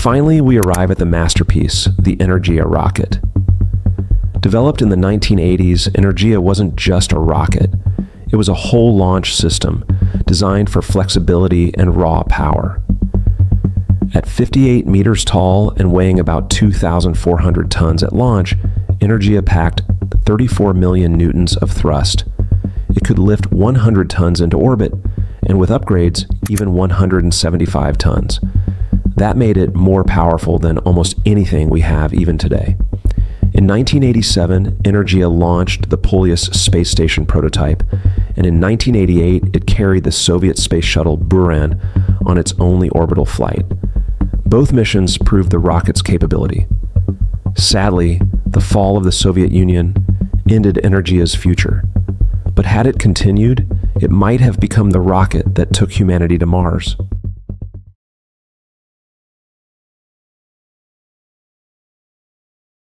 Finally, we arrive at the masterpiece, the Energia rocket. Developed in the 1980s, Energia wasn't just a rocket. It was a whole launch system designed for flexibility and raw power. At 58 meters tall and weighing about 2,400 tons at launch, Energia packed 34 million newtons of thrust. It could lift 100 tons into orbit, and with upgrades, even 175 tons. That made it more powerful than almost anything we have even today. In 1987, Energia launched the Polyus space station prototype, and in 1988, it carried the Soviet space shuttle Buran on its only orbital flight. Both missions proved the rocket's capability. Sadly, the fall of the Soviet Union ended Energia's future. But had it continued, it might have become the rocket that took humanity to Mars.